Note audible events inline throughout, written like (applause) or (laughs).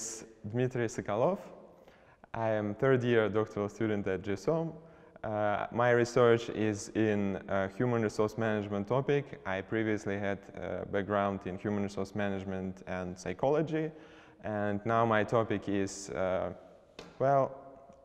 is Dmitry Sokolov. I am third year doctoral student at GSOM. Uh, my research is in uh, human resource management topic. I previously had a background in human resource management and psychology. And now my topic is, uh, well,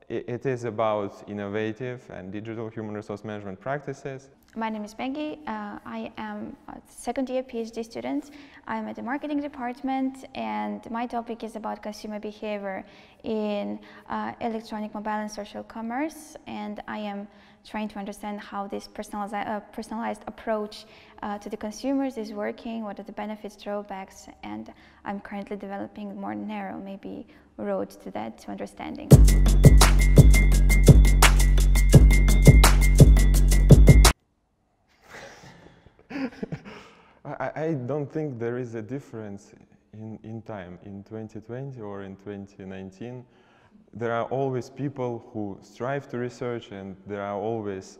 it, it is about innovative and digital human resource management practices. My name is Maggie. Uh, I am a second year PhD student. I'm at the marketing department and my topic is about consumer behavior in uh, electronic mobile and social commerce and I am trying to understand how this personalized, uh, personalized approach uh, to the consumers is working, what are the benefits, drawbacks, and I'm currently developing more narrow, maybe road to that, to understanding. I, I, don't think there is a difference in, in time, in 2020 or in 2019. There are always people who strive to research and there are always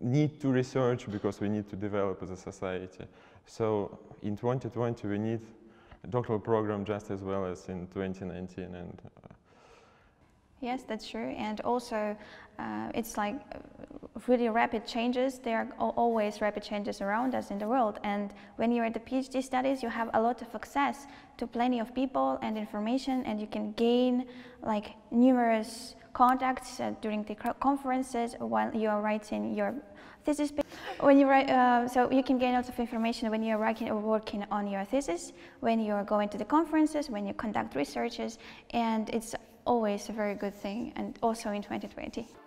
need to research because we need to develop as a society. So in 2020 we need a doctoral program just as well as in 2019 and uh, Yes, that's true. And also, uh, it's like really rapid changes. There are always rapid changes around us in the world. And when you're at the PhD studies, you have a lot of access to plenty of people and information, and you can gain like numerous contacts uh, during the conferences while you are writing your thesis. When you write, uh, so you can gain lots of information when you're writing or working on your thesis, when you're going to the conferences, when you conduct researches, and it's always a very good thing, and also in 2020.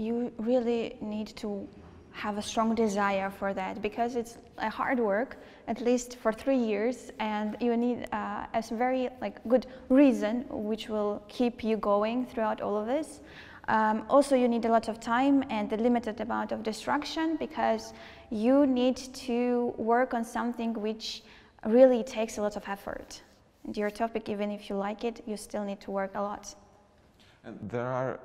You really need to have a strong desire for that because it's a hard work at least for three years and you need uh, a very like good reason which will keep you going throughout all of this. Um, also you need a lot of time and a limited amount of distraction because you need to work on something which really takes a lot of effort. And your topic even if you like it you still need to work a lot. And there are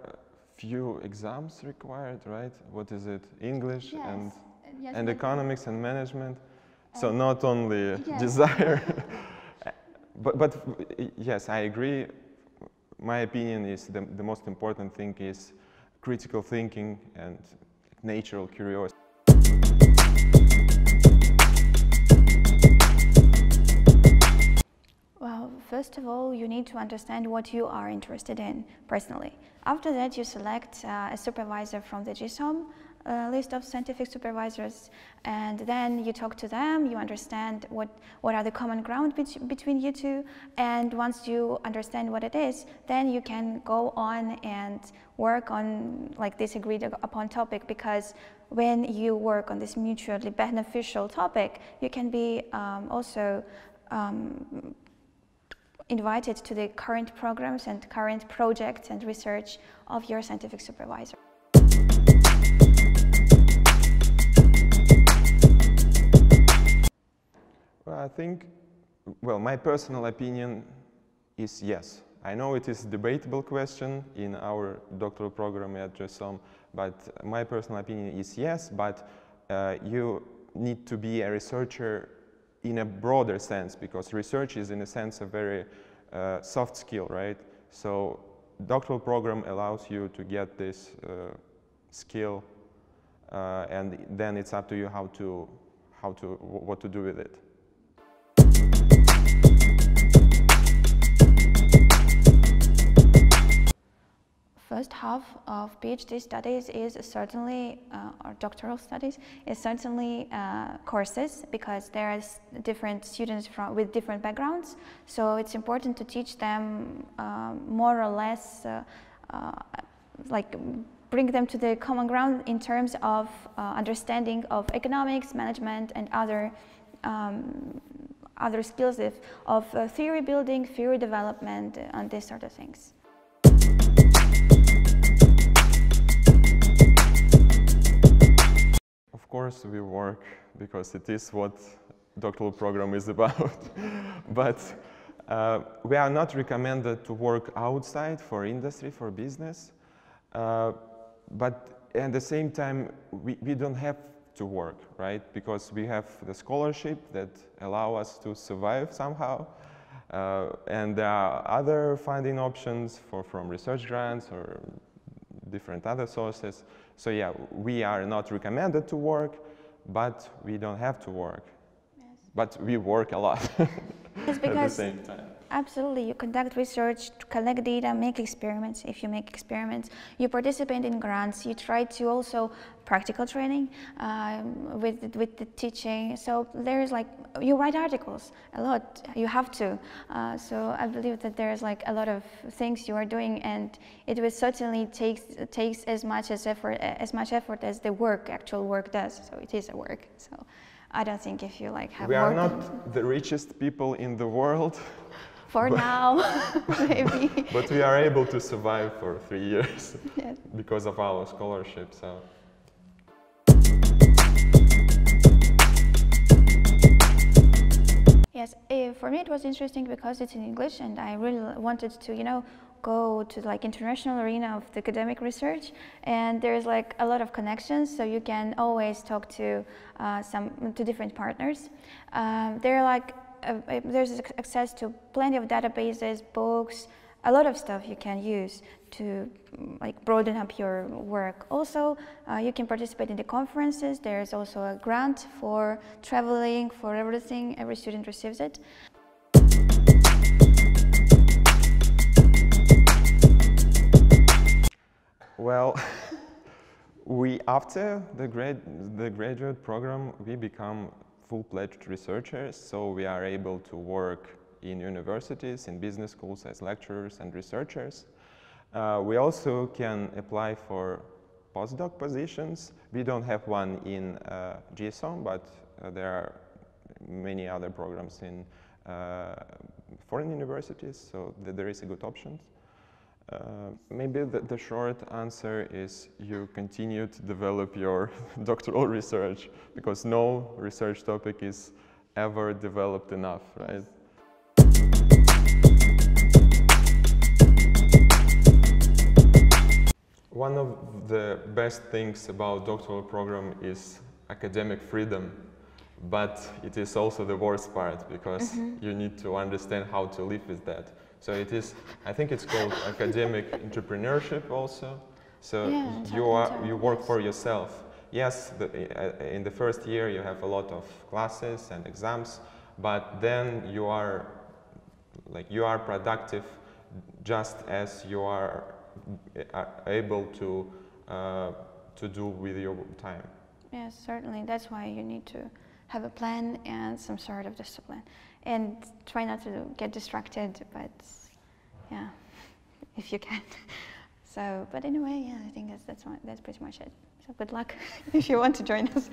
few exams required, right? What is it? English yes. and uh, yes, and economics and management. Uh, so not only yes. (laughs) desire, (laughs) but but yes, I agree. My opinion is the, the most important thing is critical thinking and natural curiosity. First of all, you need to understand what you are interested in personally. After that, you select uh, a supervisor from the GSOM uh, list of scientific supervisors, and then you talk to them, you understand what, what are the common ground be between you two, and once you understand what it is, then you can go on and work on like this agreed upon topic because when you work on this mutually beneficial topic, you can be um, also um, invited to the current programs and current projects and research of your scientific supervisor. Well, I think, well, my personal opinion is yes. I know it is a debatable question in our doctoral program at GSOM, but my personal opinion is yes, but uh, you need to be a researcher in a broader sense because research is in a sense a very uh, soft skill, right? So doctoral program allows you to get this uh, skill uh, and then it's up to you how to, how to, what to do with it. First half of PhD studies is certainly, uh, or doctoral studies, is certainly uh, courses because there are different students from, with different backgrounds. So it's important to teach them uh, more or less, uh, uh, like bring them to the common ground in terms of uh, understanding of economics, management, and other um, other skills of, of theory building, theory development, and these sort of things. Course we work because it is what doctoral program is (laughs) about. but uh, we are not recommended to work outside for industry, for business. Uh, but at the same time, we, we don't have to work, right? Because we have the scholarship that allow us to survive somehow. Uh, and there are other funding options for, from research grants or different other sources. So yeah, we are not recommended to work, but we don't have to work. But we work a lot (laughs) at the same time. Absolutely, you conduct research, collect data, make experiments. If you make experiments, you participate in grants. You try to also practical training um, with with the teaching. So there is like you write articles a lot. You have to. Uh, so I believe that there is like a lot of things you are doing, and it will certainly takes takes as much as effort as much effort as the work actual work does. So it is a work. So. I don't think if you like have. We are not the richest people in the world. (laughs) For but now, (laughs) maybe. (laughs) but we are able to survive for three years yes. because of our scholarship. So. Yes, uh, for me it was interesting because it's in English and I really wanted to, you know, go to like international arena of the academic research and there's like a lot of connections so you can always talk to uh, some to different partners. Um, there are like uh, there's access to plenty of databases, books, a lot of stuff you can use to like broaden up your work. Also, uh, you can participate in the conferences. There's also a grant for traveling, for everything. Every student receives it. After the grad the graduate program, we become full-fledged researchers, so we are able to work in universities, in business schools as lecturers and researchers. Uh, we also can apply for postdoc positions. We don't have one in uh, GSOM, but uh, there are many other programs in uh, foreign universities, so th there is a good option. Uh, maybe the, the, short answer is you continue to develop your (laughs) doctoral research because no research topic is ever developed enough, right? One of the best things about doctoral program is academic freedom, but it is also the worst part because mm -hmm. you need to understand how to live with that. So it is, I think it's called academic entrepreneurship also. So yeah, you, are, you work for yourself. Yes, the, uh, in the first year you have a lot of classes and exams, but then you are like you are productive just as you are, are uh, able to uh, to do with your time. Yes, certainly. That's why you need to have a plan and some sort of discipline and try not to get distracted, but yeah, (laughs) if you can. (laughs) So, but anyway, yeah, I think that's, that's, that's pretty much it. So good luck (laughs) if you want to join us.